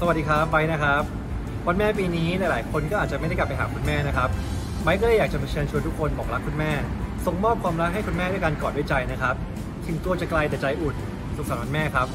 สวัสดีครับไบนะครับวันแม่ปีนี้หลาย ๆ คนก็อาจจะไม่ได้กลับไปหาคุณแม่นะครับไบก็เลยอยากจะมาเชิญชวนทุกคนบอกรักคุณแม่ ส่งมอบความรักให้คุณแม่ด้วยการกอดด้วยใจนะครับ ถึงตัวจะไกลแต่ใจอุ่นสุขสันต์วันแม่ครับ